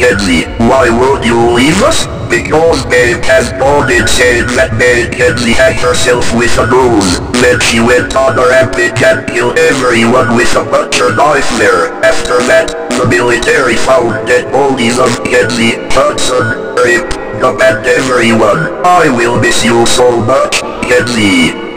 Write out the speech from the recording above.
Kenzie, why would you leave us? Because Meg has ordered said that Meg Kenzie had herself with a goon. Then she went on a rampage and killed everyone with a butcher knife there. After that, the military found dead bodies of Kenzie, Hudson, Rip, and everyone. I will miss you so much, Kenzie.